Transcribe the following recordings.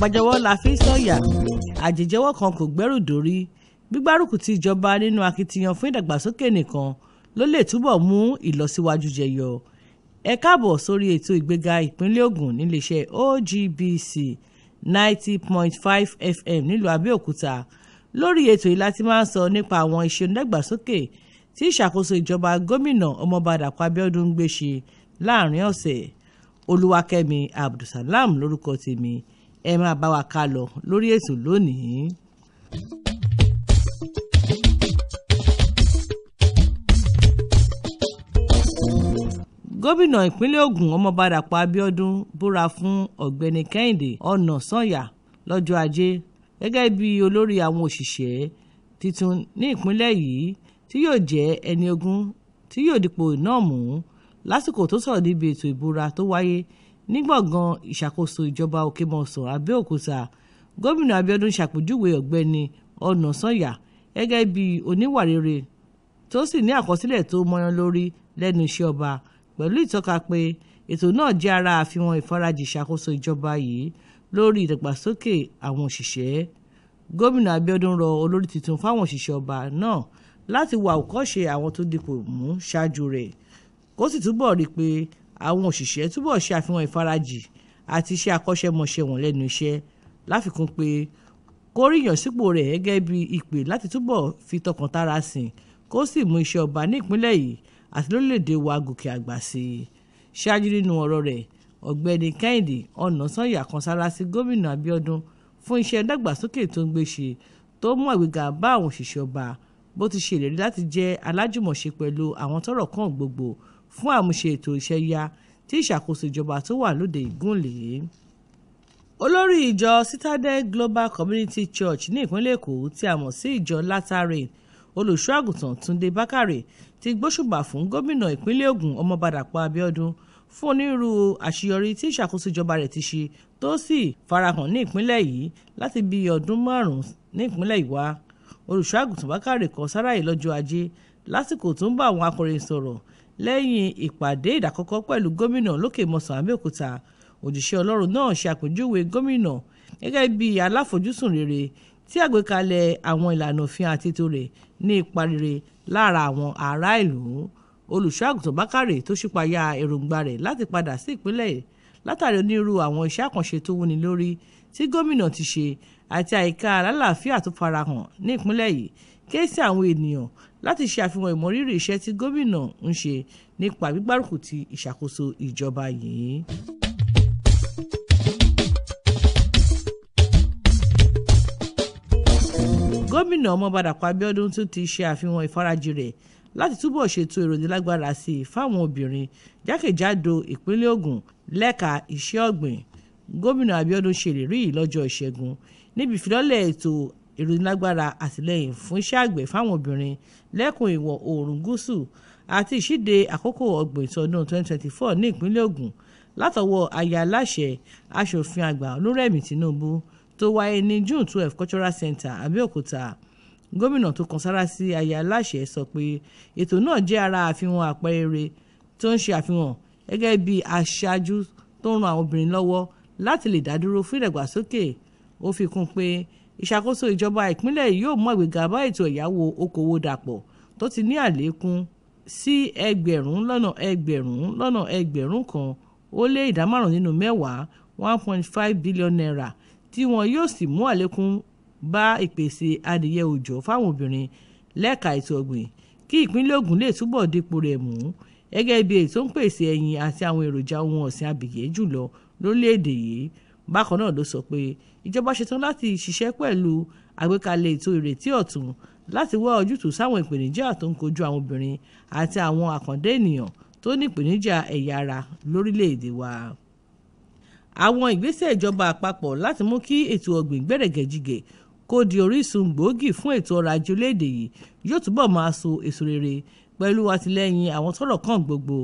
àgbàjọwọ́ la fi sọ̀yà. Àjèjẹ́wọ́ kan kò gbẹ́rù dórí. Gbígbárùkù ti ìjọba nínú akitiyan fún ìdàgbàsókè nìkan ló lè túbọ̀ mú ìlọsíwájú jẹyọ. Ẹ káàbọ̀ sórí ètò ìgbéga ìpínlẹ̀ Ògùn níléeṣẹ́ OGBC ninety point five FM nílùú Abẹ́òkúta. Lórí ètò yìí láti máa ń sọ nípa àwọn iṣẹ́ onídàgbàsókè tí ìṣàkóso ìjọba gómìnà ọmọọba Dàpọ̀ Abíọ́dún ń gbé ṣe láàárín ọ̀sẹ̀. Olúwakẹ́mi Abdulsalam lórúkọ tèmi ẹ máa bá wa ká lọ lórí ètò lónìí. gómìnà ìpínlẹ̀ Ògùn ọmọọba Dàpọ̀ Abíọ́dún búra fún ọ̀gbẹ́ni Kẹ́hìndé Ọ̀nàsànyà lọ́jọ́ ajé gẹ́gẹ́ bí olórí àwọn òṣìṣẹ́ tuntun ní ìpínlẹ̀ yìí tí yóò jẹ́ ẹni ogún tí yóò dípò náà mú lásìkò tó sọ̀rọ̀ níbi ètò ìbúra tó wáyé ní gbọ̀ngàn ìṣàkóso ìjọba Òkèmọ̀sán Abẹ́òkúta gómìnà Abíọ́dún ṣàpèjúwe ọ̀gbẹ́ni Ọ̀nàsànyà gẹ́gẹ́ bí oníwà rere tó sì ní àkọsílẹ̀ tó mọ́yán lórí lẹ́nu iṣẹ́ ọba. Pẹ̀lú ìtọ́ka pé ètò náà jẹ́ ara àfihàn ìfarajì ìṣàkóso ìjọba yìí lórí ìdàgbàsókè àwọn òṣìṣẹ́. Gómìnà Abíọ́dún rọ olórí tuntun fáwọn òṣìṣẹ́ ọba náà láti wà àwòkọ́ṣe àwọn tó dipò mú ṣáájú rẹ̀. Kó sì túbọ̀ rí i pé àwọn òṣìṣẹ́ túbọ̀ ṣe àfihàn ìfarajì àti iṣẹ́ akọ́ṣẹ́mọṣẹ́ wọn lẹ́nu iṣẹ́ láfikún pé kó ríyàn sípò rẹ̀ gẹ́gẹ́ bí ìpè láti túbọ̀ fi tọkàntara sìn kó sì mú iṣẹ́ ọba ní ìpínlẹ̀ yìí àti lórílẹ̀‐èdè wa gòkè àgbà sí i. Ṣáájú nínú ọ̀rọ̀ rẹ̀ ọ̀gbẹ́ni kẹ́hìndé ọ̀nàsànyà kan sára sí gómìnà abíọ́dún fún iṣẹ́ ìdàgbàsókè tó ń gbé ṣe tó mú àgbéga bá àwọn òṣìṣẹ́ ọba bó ti ṣe ìlérí láti jẹ́ alájùmọ̀ṣe pẹ̀lú àwọn tọ́rọ̀ kàn gbogbo fún àmúṣe ètò iṣẹ́ yá tí ìṣàkóso ìjọba tó wà lóde ìgúnlé olórí ìjọ Citadel Global Community Church ní ìpínlẹ̀ èkó tí a mọ̀ sí ìjọ Latter-rain olùṣọ́ àgùntàn túndé bákàrè ti gbóṣùbà fún gómìnà ìpínlẹ̀ ògùn ọmọọba dàpọ̀ abíọ́dún fún onírúurú àṣeyọrí tí ìṣàkóso ìjọba rẹ̀ ti ṣe tó sì farahàn ní ìpínlẹ̀ yìí láti bí ọdún márùn-ún ní ìpínlẹ̀ yìí wá olùṣọ́ àgùntàn bákàrè kan sáráyè lọ́jọ́ ajé lásìkò tó ń bá àwọn akọrin sọ̀rọ̀ lẹ́yìn ìpàdé ìdàkọ́kọ́ pẹ̀lú gómìnà lókè mọ̀sán abẹ́òkúta. Òjíṣẹ́ ọlọ́run náà ṣe àpèjúwe gómìnà gẹ́gẹ́ bí aláfojúsùn rere tí àgbékalẹ̀ àwọn ìlànà òfin àti ètò rẹ̀ ní ipa rere lára àwọn ará ìlú. Olùṣọ́àgùntàn bákàrè tó ṣípayá èròǹgbà rẹ̀ láti padà sí ìpínlẹ̀ látàrí onírúurú àwọn iṣẹ́ àkànṣe tó wúni lórí tí gómìnà ti ṣe àti àyíká alálàáfíà tó farahàn ní ìpínlẹ̀ yìí. Ké sí àwọn ènìyàn láti ṣe àfihàn ìmọrírì iṣẹ́ tí gómìnà ń ṣe nípa gbígbárùkù ti ìṣàkóso ìjọba yìí. gómìnà ọmọọba dàpọ̀ abíọ́dún tún ti ṣe àfihàn ìfarajì rẹ̀ láti túbọ̀ ṣètò ìrònílágbára sí i fáwọn obìnrin jákèjádò ìpínlẹ̀ Ògùn lẹ́ka iṣẹ́ ọ̀gbìn gómìnà abíọ́dún ṣèlérí lọ́jọ́ ìṣẹ́gun níbi ìfilọ́lẹ̀ ètò ìrònílágbára àtìlẹ́yìn fún iṣẹ́ àgbẹ̀ fáwọn obìnrin lẹ́kùn ìwọ̀ oòrùn gúúsù àti ìṣíde àkókò ọ̀gbìn tọdún 2024 ní ìpínlẹ̀ Ògùn látọwọ́ aya aláṣẹ aṣòfin àgbà Olúrẹ̀mí Tinubu tó wáyé ní June twelve Cultural Center Abẹ́òkúta. Gómìnà tó kan sára sí aya aláṣẹ sọ pé ètò náà jẹ́ ara àfihàn àpẹẹrẹ tó ń ṣe àfihàn gẹ́gẹ́ bí aṣáájú tó ń ran àwọn obìnrin lọ́wọ́ láti lè dádúró fún ìdàgbàsókè. Ó fi kún pé ìṣàkóso ìjọba ìpínlẹ̀ yìí yóò mú àgbéga bá ètò ẹ̀yáwó okòwò dàpọ̀ tó ti ní àlékún sí ẹgbẹ̀rún lọ́nà ẹgbẹ̀rún lọ́nà ẹgbẹ̀rún kan ó lé ìdá márùn nínú mẹ́wàá one point five billion naira tí wọn yóò sì mú àlékún bá ìpèsè adìyẹ òòjọ́ fáwọn obìnrin lẹ́ka ètò ọ̀gbìn kí ìpínlẹ̀ Ògùn lè túbọ̀ dípò rẹ̀ mú. Gẹ́gẹ́ bí èyí tó ń pèsè ẹyin àti àwọn èròjà ohun ọ̀sìn abìyẹ́ jùlọ lórílẹ̀‐èdè yìí bákan náà ló sọ pé ìjọba ṣetán láti ṣiṣẹ́ pẹ̀lú àgbékalẹ̀ ètò ìrètí ọ̀tun láti wá ojútùú sáwọn ìpèníjà tó ń kojú àwọn obìnrin àti àwọn àkàndá ènìyàn tó ní ìpèníjà ẹ̀yà ara lórílẹ̀‐èdè wa. Àwọn ìgbésẹ̀ ìjọba àpapọ̀ láti mú kí ètò ọ̀gbìn gbẹ̀rẹ̀gẹ̀jigẹ̀ kó di orísun gbòógì fún ètò ọrọ̀ ajé orílẹ̀-èdè yìí yóò túbọ̀ máa so èso rere pẹ̀lú àtìlẹ́yìn àwọn tọ́rọ̀ kàn gbogbo.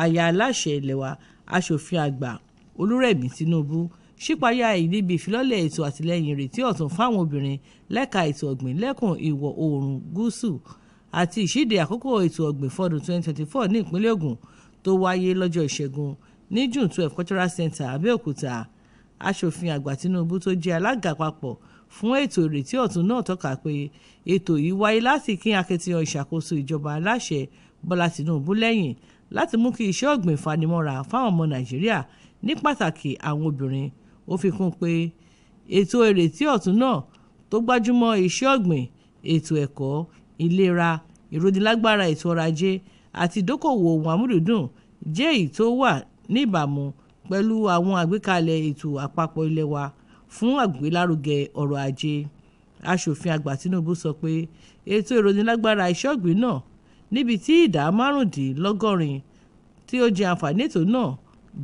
Aya aláṣẹ ilẹ̀ wa aṣòfin àgbà olúrẹ̀mí tinubu ṣípayá níbi ìfilọ́lẹ̀ ètò àtìlẹ́yìn ìrètí ọ̀tun fáwọn obìnrin lẹ́ka ètò ọ̀gbìn lẹ́kùn ìwọ̀ oòrùn gúúsù àti ìṣíde àkókò ètò ọ̀gbìn fọ́dún 2024 ní ìpínlẹ̀ Ògùn tó wáyé lọ́jọ́ ìṣẹ́gun ní June 12 Cultural Center Abẹ́òkúta. Aṣòfin àgbà Tinubu tó jẹ́ alága àpapọ̀ fún ètò ìrètí ọ̀tun náà tọ́ka pé ètò yìí wáyé láti kín akitiyan ìṣàkóso ìjọba aláṣẹ Bọ́lá Tinubu lẹ́yìn láti mú kí iṣẹ́ ọ̀gbìn fanimọ́ra fáwọn ọmọ Nàìjíríà ní pàtàkì àwọn obìnrin ó fi kún pé ètò ìrètí ọ̀tun náà tó gbájúmọ́ iṣẹ́ ọ̀gbìn ètò ẹ̀kọ́ ìlera ìrónilágbára ètò ọrọ̀ ajé àti ìdókòwò ohun amúlùdùn jẹ́ èyí tó wà níbàámu pẹ̀lú àwọn àgbékalẹ̀ ètò àpapọ̀ ilé wa fún àgbélárugẹ ọrọ̀ ajé. Aṣòfin àgbà Tinubu sọ pé ètò ìrónilágbára iṣẹ́ ọ̀gbìn náà níbi tí ìdá márùndínlọ́gọ́rin tí ó jẹ àǹfààní ètò náà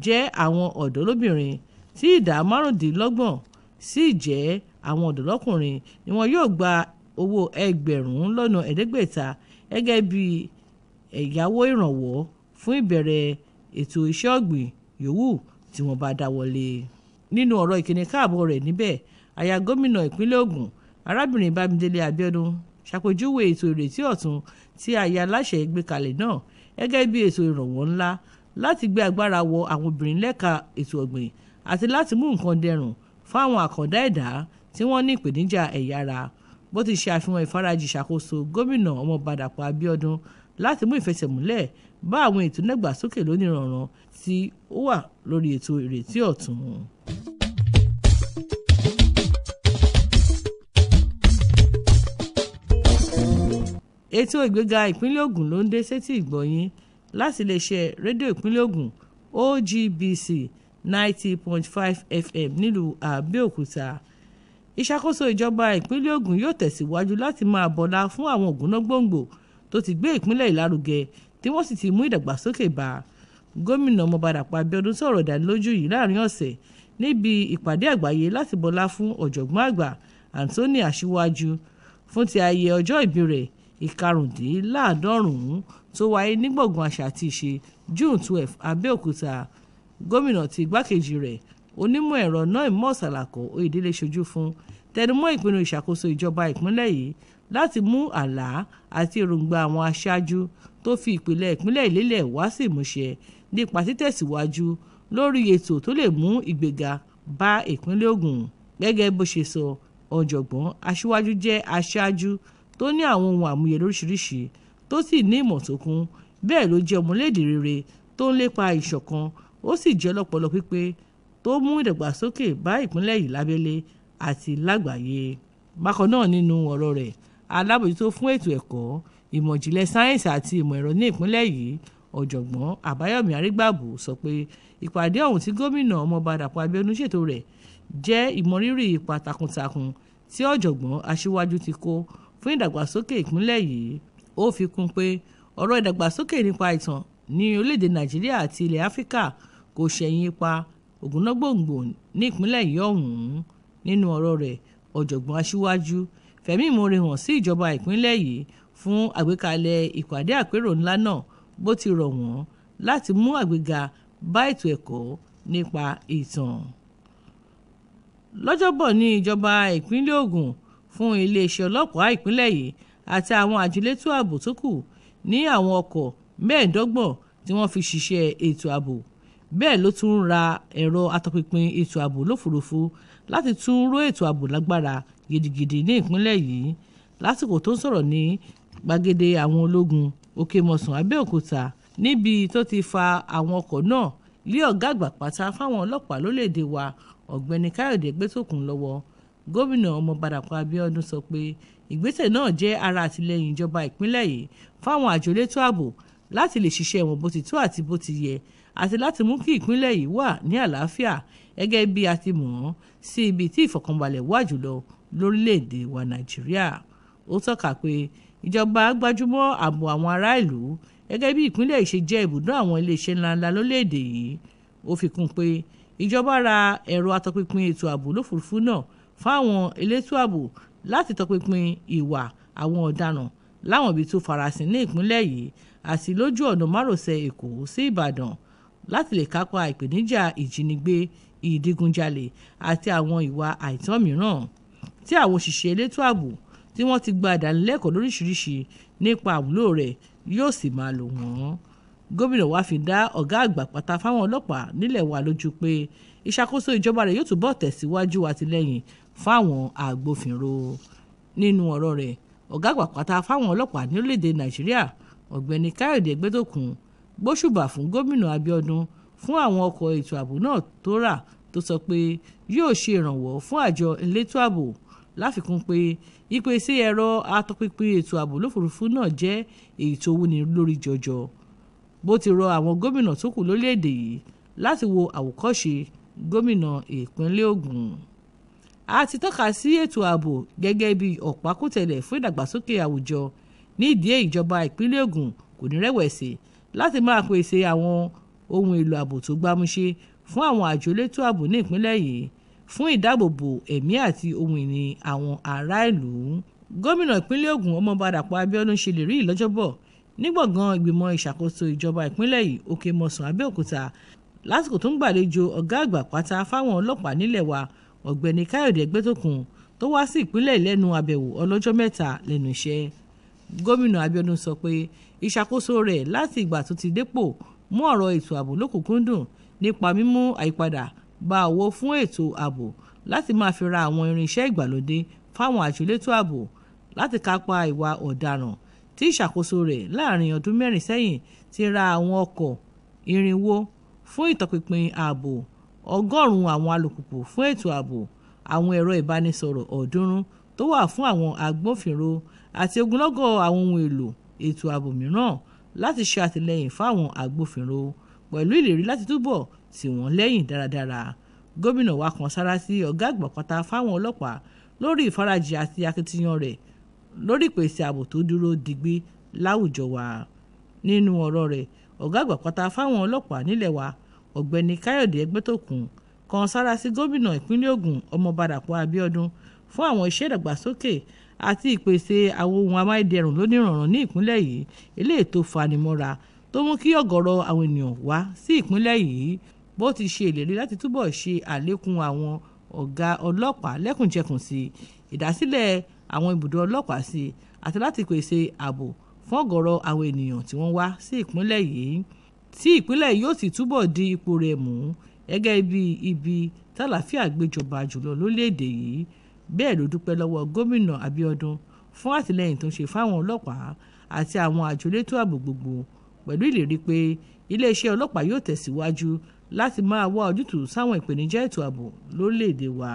jẹ́ àwọn ọ̀dọ́ lóbìnrin tí ìdá márùndínlọ́gbọ̀n sì jẹ́ àwọn ọ̀dọ́ lọ́kùnrin ni wọn yóò gba owó ẹgbẹ̀rún lọ́nà ẹ̀ẹ́dẹ́gbẹ̀ta gẹ́gẹ́ bí ẹ̀yáwó ìrànwọ́ fún ìbẹ̀rẹ̀ ètò iṣẹ́ ọ̀gbìn yòówù tí wọ́n bá dáwọ́lé. Nínú ọ̀rọ̀ ìkíni káàbọ̀ rẹ̀ níbẹ̀ aya gómìnà ìpínlẹ̀ Ògùn arábìnrin Bámidélé Abíọ́dún ṣàpèjúwe ètò ìrètí ọ̀tun tí aya aláṣẹ gbé kalẹ̀ náà gẹ́gẹ́ bí ètò ìrànwọ́ ńlá láti gbé agbára wọ àwọn obìnrin lẹ́ka ètò ọ̀gbìn àti láti mú nǹkan dẹrùn fáwọn àkàndá ẹ̀dá tí wọ́n ní ìpèníjà ẹ̀yà ara bó ti ṣe àfihàn ìfarajì ìṣàkóso gómìnà ọmọọba Dàpọ̀ Abíọ́dún láti mú ìfẹsẹ̀múlẹ̀ bá àwọn ètò ìdàgbàsókè lóníranran tí ó wà lórí ètò ìrètí ọ̀tun. ètò ìgbéga ìpínlẹ̀ Ògùn ló ń dé sétí ìgbọ̀yìn láti iléeṣẹ́ rédíò ìpínlẹ̀ Ògùn OGBC ninety point five FM nílùú Àbẹ́òkúta ìṣàkóso ìjọba ìpínlẹ̀ Ògùn yóò tẹ̀síwájú láti máa bọlá fún àwọn ògúnná gbòǹgbò tó ti gbé ìpínlẹ̀ ìlárugẹ tí wọ́n sì ti mú ìdàgbàsókè bá. Gómìnà ọmọọba Dàpọ̀ Abíọ́dún sọ̀rọ̀ ìdánilójú yìí láàárín ọ̀sẹ̀ níbi ìpàdé àgbáyé láti bọlá fún ọ̀jọ̀gbọ́n àgbà Anthony Aṣíwájú fún ti ayẹyẹ ọjọ́ ìbí rẹ̀ ìkarùndínláàádọ́rùn-ún tó wáyé ní gbọ̀ngàn àṣà àti ìṣe June twelve Abẹ́òkúta gómìnà tí igbákejì rẹ̀ onímọ̀ ẹ̀rọ Noah Sàlàkọ́ Oyèdélé ṣojú fún tẹnumọ́ ìpinnu ìṣàkóso ìjọba ìpínlẹ̀ yìí láti mú àlá àti èròǹgbà àwọn aṣáájú tó fi ìpìlẹ̀ ìpínlẹ̀ ìlélẹ̀ wá sí ìmúṣẹ nípa títẹ̀síwájú lórí ètò tó lè mú ìgbéga bá ìpínlẹ̀ Ògùn. Gẹ́gẹ́ bó ṣe sọ ọ̀jọ̀gbọ́n Aṣíwájú jẹ́ aṣáájú tó ní àwọn ohun àmúyẹ lóríṣiríṣi tó sì ní ìmọ̀ tó kún. Bẹ́ẹ̀ ló jẹ́ ọmọléèdè rere tó ń lépa ìṣọ̀kan ó sì jẹ́ ọlọ́pọlọ pípé tó mú ìdàgbàsókè bá ìpínlẹ̀ yìí lábẹ́lé àti lágbàáyé. Bákan náà nínú ọ̀rọ̀ rẹ̀ alábòjútó fún ètò ẹ̀kọ́ ìmọ̀ ìjìnlẹ̀ sáyẹ́ǹsì àti ìmọ̀ ẹ̀rọ ní ìpínlẹ̀ yìí ọ̀jọ̀gbọ́n àbáyọ̀mí arígbàbù sọ pé ìpàdé ọ̀hún tí gómìnà ọmọọba dàpọ̀ abíọ́dún ṣètò rẹ̀ jẹ́ ìmọrírì ipa takuntakun tí ọ̀jọ̀gbọ́n aṣíwájú ti kó fún ìdàgbàsókè ìpínlẹ̀ yìí. Ó fi kún pé ọ̀rọ̀ ìdàgbàsókè nípa ìtàn ní orílẹ̀-èdè nàìjíríà àti ilẹ̀ áfíríkà kò ṣẹ̀yìn ipa ògúnnágbòǹgbò ní ìpínlẹ̀ yìí ọ̀hún nínú ọ̀rọ̀ rẹ̀ ọ̀jọ̀gbọ́n aṣíwájú fẹ̀mí ìmoore hàn sí ìjọba ìpínlẹ̀ yìí fún àgbékalẹ̀ ìpàdé àpérò ńlá náà bó ti rọ̀ wọ́n láti mú àgbéga bá ètò ẹ̀kọ́ nípa ìtàn. lọ́jọ́bọ̀ ní ìjọba ìpínlẹ̀ Ògùn fún iléeṣẹ́ ọlọ́pàá ìpínlẹ̀ yìí àti àwọn àjùlétò ààbò tó kù ní àwọn ọkọ̀ mẹ́ẹ̀ẹ́dọ́gbọ̀n tí wọ́n fi ṣiṣẹ́ ètò ààbò bẹ́ẹ̀ ló tún ra ẹ̀rọ atọpinpin ètò ààbò lófurufú láti tún ró ètò ààbò lágbára gidigidi ní ìpínlẹ̀ yìí. Lásìkò tó ń sọ̀rọ̀ ní gbàgede àwọn ológun òkèmọ̀sán abẹ́òkúta níbi tó ti fa àwọn ọkọ̀ náà lé ọ̀gá àgbà pátá fáwọn ọlọ́pàá lórílẹ̀‐èdè wa ọ̀gbẹ́ni káyọ̀dé gbétòkùn lọ́wọ́. Gómìnà ọmọọba Dàpọ̀ Abíọ́dún sọ pé ìgbésẹ̀ náà jẹ́ ara àtìlẹ́yìn ìjọba ìpínlẹ̀ yìí fáwọn àjọ elétò ààbò láti lè ṣiṣẹ́ wọn bó ti tó àti bó ti yẹ àti láti mú kí ìpínlẹ̀ yìí wà ní àlàáfíà gẹ́gẹ́ bí a ti mọ̀ ọ́n sí ibi tí ìfọ̀kànbalẹ̀ wà jùlọ lórílẹ̀‐èdè wa Nàìjíríà. Ó tọ́ka pé ìjọba gbájúmọ́ ààbò àwọn ará ìlú gẹ́gẹ́ bí ìpínlẹ̀ yìí ṣe jẹ́ ibùdó àwọn iléeṣẹ́ ńláńlá lórílẹ̀‐èdè yìí. Ó fi kún pé ìjọba ra ẹ̀rọ atọpinpin ètò ààbò lófurufú náà fáwọn elétò ààbò láti tọpinpin ìwà àwọn ọ̀daràn láwọn ibi tó farasin ní ìpínlẹ̀ yìí àti lójú ọ̀nà márosẹ̀ Èkó sí Ìbàdàn láti lè kápá ìpèníjà ìjínigbé ìdígunjalè àti àwọn ìwà àìtọ́ mìíràn. Tí àwọn òṣìṣẹ́ elétò ààbò tí wọ́n ti gba ìdánilẹ́kọ̀ọ́ lóríṣiríṣi nípa àwúlò rẹ̀ yóò sì máa lò wọ́n. Gómìnà wa fi dá ọ̀gá àgbà pátá fáwọn ọlọ́pàá nílẹ̀ wa lójú pé ìṣàkóso ìjọba rẹ̀ yóò túbọ̀ tẹ̀síwájú àtìlẹ́yìn fáwọn agbófinró. Nínú ọ̀rọ̀ rẹ̀ ọ̀gá àgbà pátá fáwọn ọlọ́pàá ní orílẹ̀-èdè nàìjíríà ọ̀gbẹ́ni káyọ̀dé gbẹ́dọ̀kùn gbóṣùbà fún gómìnà abíọ́dún fún àwọn ọkọ̀ ètò ààbò náà tó rà tó sọ pé yóò ṣe ìrànwọ́ fún àjọ elétò ààbò láfikún pé ìpèsè ẹ̀rọ atọpinpin ètò ààbò lófurufú náà jẹ́ èyí tó wúni lórí jọjọ. Bó ti rọ àwọn gómìnà tó kù lórílẹ̀‐èdè yìí láti wo àwòkọ́ṣe gómìnà ìpínlẹ̀ Ògùn. A ti tọ́ka sí ètò ààbò gẹ́gẹ́ bí ọ̀pákùtẹ̀lẹ̀ fún ìdàgbàsókè àwùjọ. Nídìí ìjọba ìpínlẹ̀ Ògùn kò ní rẹ̀wẹ̀sì láti máa pèsè àwọn ohun èlò ààbò tó gbámúṣé fún àwọn àjọ elétò ààbò ní ìpínlẹ̀ yìí fún ìdáàbòbò ẹ̀mí àti ohun ìní àwọn ará ìlú. gómìnà ìpínlẹ̀ Ògùn ọmọọba Dàpọ̀ Abíọ́dún ṣe lè rí ìlọ́jọ́bọ̀ ní gbọ̀ngàn ìgbìmọ̀ ìṣàkóso ìjọba ìpínlẹ̀ yìí Òkè Mọ̀sán Abẹ́òkúta lásìkò tó ń gbàlejò ọ̀gá àgbà pátá fáwọn ọlọ́pàá nílẹ̀ wa ọ̀gbẹ́ni Káyọ̀dé Ẹgbẹ́tókun tó wá sí ìpínlẹ̀ lẹ́nu àbẹ̀wò ọlọ́jọ́ mẹ́ta lẹ́nu iṣẹ́ gómìnà Abíọ́dún sọ pé ìṣàkóso rẹ̀ láti ìgbà tó ti dépò mú ọ̀rọ̀ ètò ààbò lókùnkúndùn nípa mímú àyípadà bá owó fún ètò ààbò láti máa fi ra àwọn irinṣẹ́ ìgbàlódé fáwọn àjọ elétò ààbò láti kápá ìwà ọ̀daràn tí ìṣàkóso rẹ̀ láàárín ọdún mẹ́rin sẹ́yìn ti ra àwọn ọkọ̀ irinwó fún ìtọpinpin ààbò ọgọ́rùn-ún àwọn alùpùpù fún ètò ààbò àwọn ẹ̀rọ ìbánisọ̀rọ̀ ọ̀ọ́dúnrún tó wà fún àwọn agbófinró àti ogunlọ́gọ̀ àwọn ohun èlò ètò ààbò mìíràn láti ṣe àtìlẹ́yìn fáwọn agbófinró pẹ̀lú ìlérí láti túbọ̀ tì wọ́n lẹ́yìn dáradára. Gómìnà wa kan sára sí ọ̀gá àgbà pátá fáwọn ọlọ́pàá lórí ìfarajì àti akitiyan rẹ̀ lórí ìpèsè ààbò tó dúró digbí láwùjọ wa. Nínú ọ̀rọ̀ rẹ̀ ọ̀gá àgbà pátá fáwọn ọlọ́pàá nílẹ̀ wa ọ̀gbẹ́ni káyọ̀dé ẹgbẹ́tókun kan sára sí gómìnà ìpínlẹ̀ Ògùn ọmọọba Dàpọ̀ Abíọ́dún fún àwọn iṣẹ́ ìdàgbàsókè àti ìpèsè àwọn ohun amáyédẹrùn lónìrànràn ní ìpínlẹ̀ yìí. Eléyìí tó fanimọ́ra tó mú kí ọ̀gọ̀rọ̀ àwọn ènìyàn wá sí ìpínlẹ̀ yìí. Bó ti ṣe ìlérí láti túbọ̀ ṣe àlékún àwọn ọ̀gá ọlọ́pàá lẹ́kùnjẹkùn sí ìdásílẹ̀ àwọn ibùdó ọlọ́pàá sí àti láti pèsè ààbò fún ọ̀gọ̀rọ̀ àwọn ènìyàn tí wọ́n wá sí ìpínlẹ̀ yìí. Tí ìpínlẹ̀ yóò sì túbọ̀ di ipò rẹ̀ mú gẹ́gẹ́ bí ibi tálàfíà gbéjọba jùlọ lórílẹ̀‐èdè yìí bẹ́ẹ̀ ló dúpẹ́ lọ́wọ́ gómìnà Abíọ́dún fún àtìlẹ́yìn tó ń ṣe fáwọn ọlọ́pàá àti àwọn àjọ elétò ààbò gbogbo pẹ̀lú ìlérí pé iléeṣẹ́ ọlọ́pàá yóò tẹ̀síwájú láti máa wá ojútùú sáwọn ìpèníjà ètò ààbò lórílẹ̀‐èdè wa.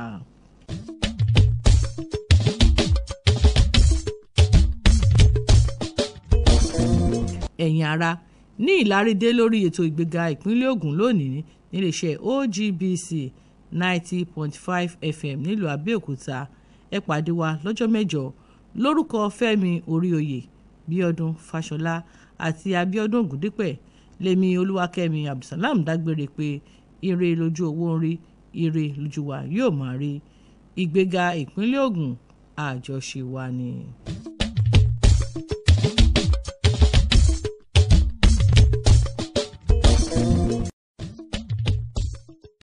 ẹ̀yin ara ní ìlárídé lórí ètò ìgbéga ìpínlẹ̀ Ògùn lónìí níléeṣẹ́ OGBC ninety point five FM nílùú Abẹ́òkúta. Ẹ pàdé wa lọ́jọ́ mẹ́jọ. Lórúkọ Fẹ́mi Oríoyè Bíọ́dún Fáṣọlá àti Abíọ́dún Ògúndípẹ̀ lèmi Olúwakẹ́mi Abdulsalam dágbére pé ire lójú owó ń rí ire lójú wa yóò máa rí. Ìgbéga ìpínlẹ̀ Ògùn àjọṣe wa ni.